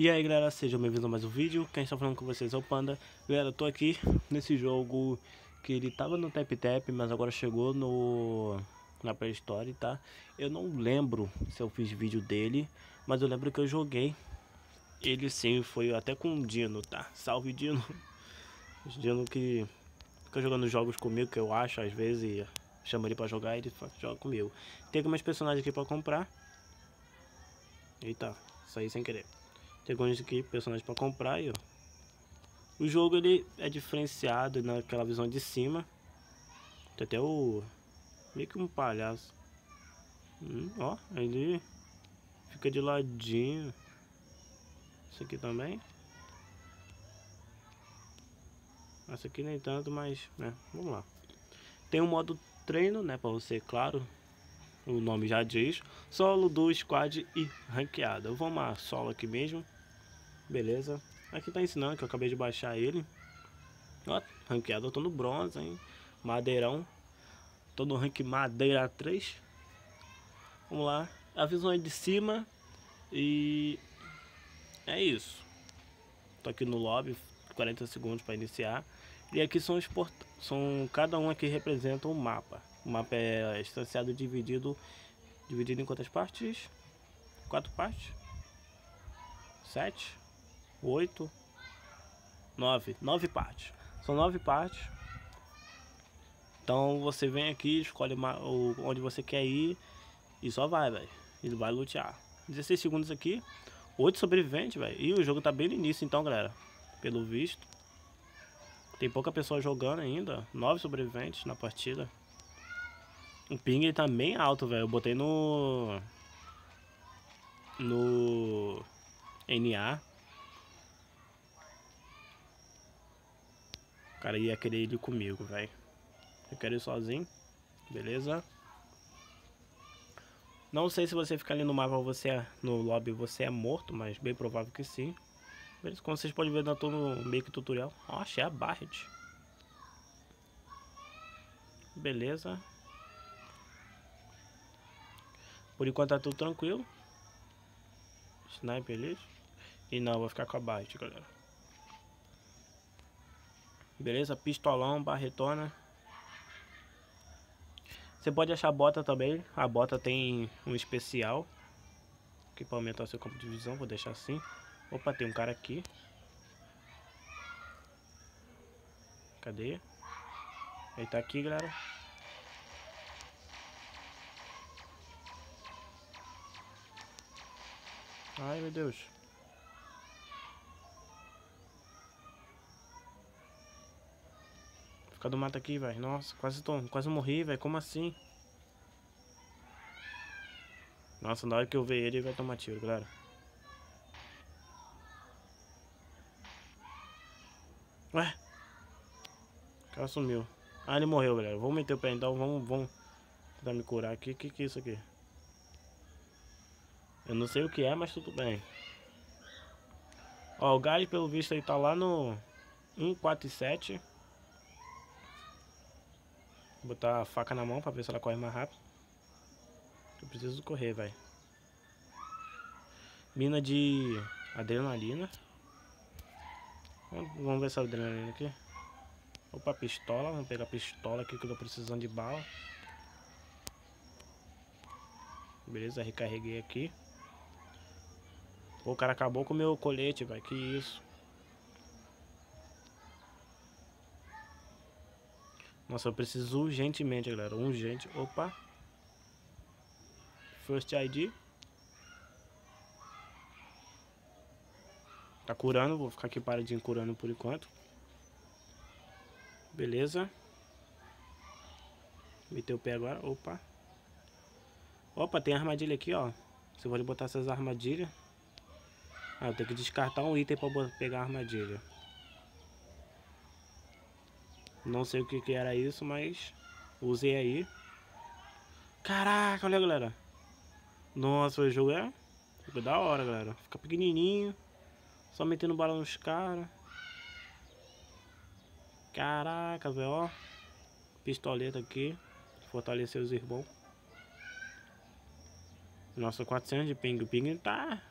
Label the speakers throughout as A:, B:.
A: E aí galera, sejam bem-vindos a mais um vídeo, quem está falando com vocês é o Panda. Galera, eu tô aqui nesse jogo que ele tava no Tap Tap, mas agora chegou no na Play Store, tá? Eu não lembro se eu fiz vídeo dele, mas eu lembro que eu joguei. Ele sim, foi até com o Dino, tá? Salve Dino. Dino que fica jogando jogos comigo, que eu acho às vezes, e chamo ele pra jogar e ele joga comigo. Tem algumas personagens aqui pra comprar. Eita, saí sem querer alguns aqui, personagens para comprar aí, ó. O jogo ele é diferenciado naquela visão de cima. Tem até o... Meio que um palhaço. Hum, ó, ele fica de ladinho. Isso aqui também. Essa aqui nem tanto, mas, né, vamos lá. Tem um modo treino, né, para você, claro, o nome já diz. Solo, do squad e ranqueada. Eu vou uma solo aqui mesmo. Beleza. Aqui tá ensinando que eu acabei de baixar ele. Ó, ranqueado, eu tô no bronze, hein. Madeirão. Tô no rank madeira 3. Vamos lá. A visão é de cima. E... É isso. Tô aqui no lobby. 40 segundos para iniciar. E aqui são os port... são Cada um aqui representa um mapa. O mapa é estanciado dividido... Dividido em quantas partes? Quatro partes? Sete? Oito, nove, nove partes. São nove partes. Então você vem aqui, escolhe onde você quer ir e só vai, velho. Ele vai lutear. 16 segundos aqui, 8 sobreviventes, velho. E o jogo tá bem no início então, galera. Pelo visto. Tem pouca pessoa jogando ainda. 9 sobreviventes na partida. O ping tá bem alto, velho. Eu botei no... No... NA. O cara ia querer ir comigo, velho. Eu quero ir sozinho. Beleza? Não sei se você ficar ali no mapa, você é, no lobby, você é morto, mas bem provável que sim. Beleza? Como vocês podem ver, eu tô no meio que tutorial. Ó, achei a Barret. Beleza. Por enquanto tá tudo tranquilo. Sniper ali. E não, vou ficar com a Barret, galera. Beleza? Pistolão, barretona. Você pode achar bota também. A bota tem um especial. Aqui para aumentar seu campo de visão. Vou deixar assim. Opa, tem um cara aqui. Cadê? Ele tá aqui, galera. Ai, meu Deus. Fica do mato aqui, velho. Nossa, quase, tô, quase morri, velho. Como assim? Nossa, na hora que eu ver ele, ele vai tomar tiro, galera. Ué? O cara sumiu. Ah, ele morreu, galera. Vamos meter o pé então. Vamos, vamos tentar me curar aqui. O que, que é isso aqui? Eu não sei o que é, mas tudo bem. Ó, o gás, pelo visto, aí tá lá no 147. Botar a faca na mão pra ver se ela corre mais rápido. Eu preciso correr, velho. Mina de adrenalina. Vamos ver essa adrenalina aqui. Opa, pistola. Vamos pegar a pistola aqui que eu tô precisando de bala. Beleza, recarreguei aqui. Pô, o cara acabou com o meu colete, velho. Que isso. Nossa, eu preciso urgentemente, galera. Urgente. Opa. First ID. Tá curando. Vou ficar aqui paradinho curando por enquanto. Beleza. Meteu o pé agora. Opa. Opa, tem armadilha aqui, ó. Você pode botar essas armadilhas. Ah, eu tenho que descartar um item pra pegar a armadilha. Não sei o que, que era isso, mas usei aí. Caraca, olha galera. Nossa, o jogo é Fica da hora, galera. Fica pequenininho. Só metendo bala nos caras. Caraca, velho, ó. Pistoleta aqui. Fortalecer os irmãos. Nossa, 400 de ping. O ping tá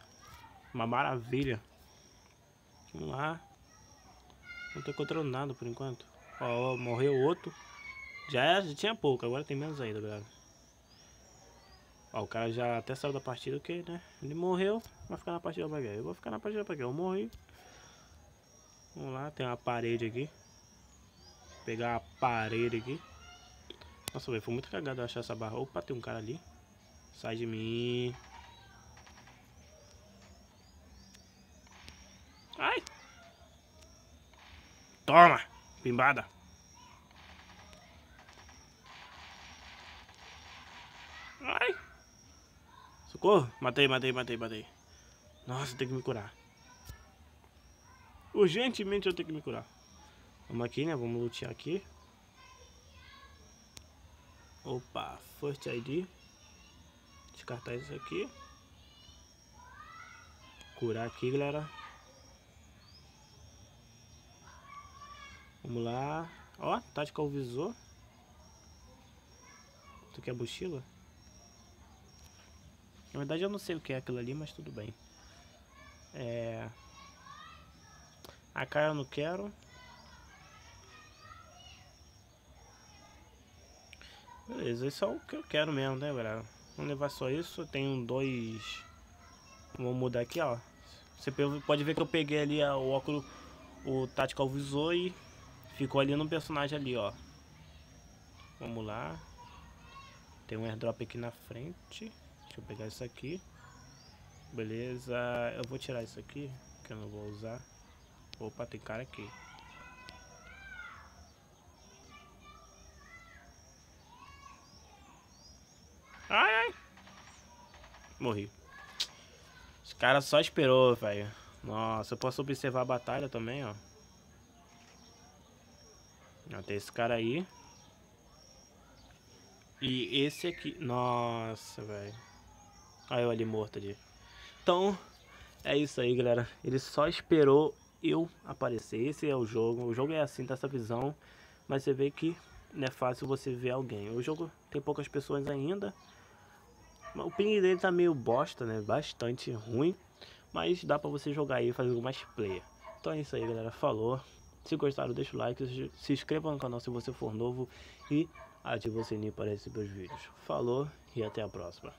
A: uma maravilha. Vamos lá. Não tô encontrando nada por enquanto. Ó, morreu outro. Já, tinha pouco, agora tem menos ainda, galera. Ó, o cara já até saiu da partida, porque, né? Ele morreu, vai ficar na partida pra quê? Eu vou ficar na partida pra quê? Eu morri. Vamos lá, tem uma parede aqui. Vou pegar a parede aqui. Nossa, velho, foi muito cagado achar essa barra. Opa, tem um cara ali. Sai de mim. Ai! Toma! Pimbada! Ai! Socorro! Matei, matei, matei, matei. Nossa, tem que me curar. Urgentemente eu tenho que me curar. Vamos aqui, né? Vamos lutear aqui. Opa, First ID. Descartar isso aqui. Curar aqui, galera. Vamos lá. Ó, tática ao visor. Tu quer mochila? Na verdade eu não sei o que é aquilo ali, mas tudo bem. É... A cara eu não quero. Beleza, isso é o que eu quero mesmo, né, galera? Vamos levar só isso. Eu tenho dois... Vamos mudar aqui, ó. Você pode ver que eu peguei ali o óculos, o Tactical Visor e ficou ali no personagem ali, ó. Vamos lá. Tem um airdrop aqui na frente. Deixa eu pegar isso aqui. Beleza. Eu vou tirar isso aqui, que eu não vou usar. Opa, tem cara aqui. Ai, ai. Morri. Os caras só esperou, velho. Nossa, eu posso observar a batalha também, ó. Tem esse cara aí. E esse aqui. Nossa, velho. Olha eu ali morto ali. Então, é isso aí, galera. Ele só esperou eu aparecer. Esse é o jogo. O jogo é assim, dessa visão. Mas você vê que não é fácil você ver alguém. O jogo tem poucas pessoas ainda. O ping dele tá meio bosta, né? Bastante ruim. Mas dá pra você jogar aí e fazer algumas player. Então é isso aí, galera. Falou. Se gostaram, deixa o like. Se inscreva no canal se você for novo. E ative o sininho para receber os vídeos. Falou e até a próxima.